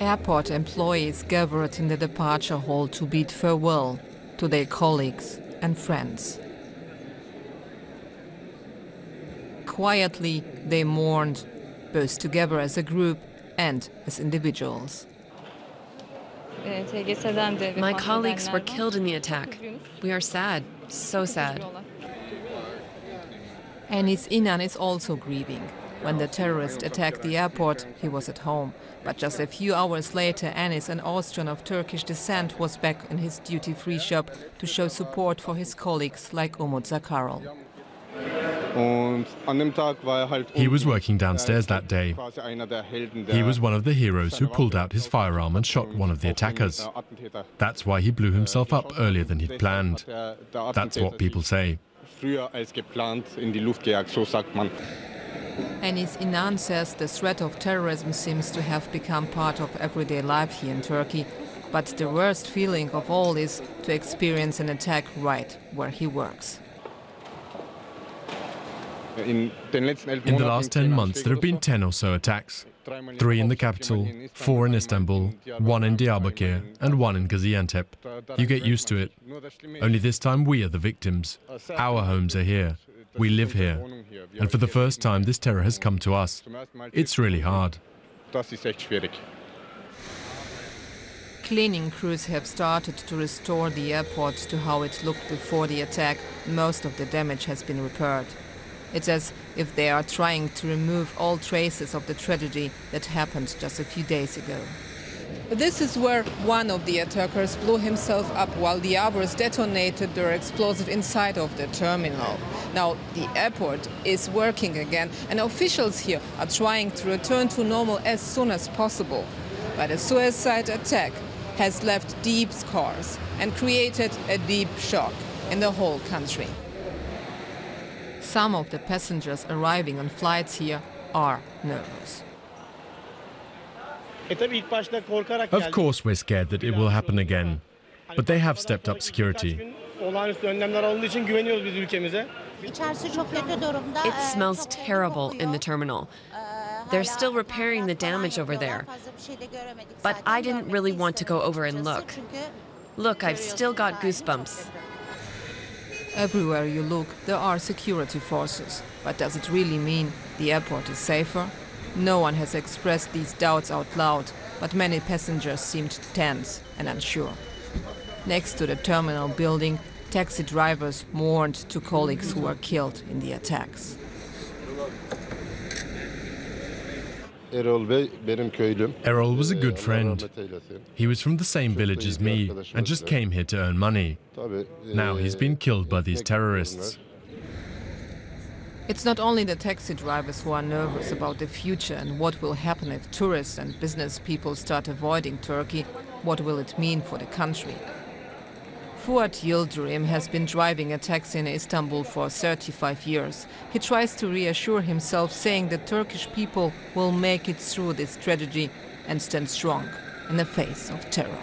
Airport employees gathered in the departure hall to bid farewell to their colleagues and friends. Quietly, they mourned, both together as a group and as individuals. My colleagues were killed in the attack. We are sad, so sad. Enis Inan is also grieving. When the terrorist attacked the airport, he was at home. But just a few hours later, Anis, an Austrian of Turkish descent, was back in his duty-free shop to show support for his colleagues like Umut Zakarol. He was working downstairs that day. He was one of the heroes who pulled out his firearm and shot one of the attackers. That's why he blew himself up earlier than he'd planned. That's what people say. Enis Inan says the threat of terrorism seems to have become part of everyday life here in Turkey. But the worst feeling of all is to experience an attack right where he works. In the last 10 months, there have been 10 or so attacks. Three in the capital, four in Istanbul, one in Diyarbakir, and one in Gaziantep. You get used to it. Only this time we are the victims. Our homes are here. We live here. And for the first time, this terror has come to us. It's really hard. Cleaning crews have started to restore the airport to how it looked before the attack. Most of the damage has been repaired. It's as if they are trying to remove all traces of the tragedy that happened just a few days ago. This is where one of the attackers blew himself up while the others detonated their explosive inside of the terminal. Now, the airport is working again, and officials here are trying to return to normal as soon as possible. But a suicide attack has left deep scars and created a deep shock in the whole country. Some of the passengers arriving on flights here are nervous. Of course, we're scared that it will happen again. But they have stepped up security. It smells terrible in the terminal. They're still repairing the damage over there. But I didn't really want to go over and look. Look, I've still got goosebumps. Everywhere you look, there are security forces. But does it really mean the airport is safer? No one has expressed these doubts out loud, but many passengers seemed tense and unsure. Next to the terminal building, taxi drivers mourned two colleagues who were killed in the attacks. Errol was a good friend. He was from the same village as me and just came here to earn money. Now he's been killed by these terrorists. It's not only the taxi drivers who are nervous about the future and what will happen if tourists and business people start avoiding Turkey. What will it mean for the country? Fuat Yildirim has been driving a taxi in Istanbul for 35 years. He tries to reassure himself, saying that Turkish people will make it through this tragedy and stand strong in the face of terror.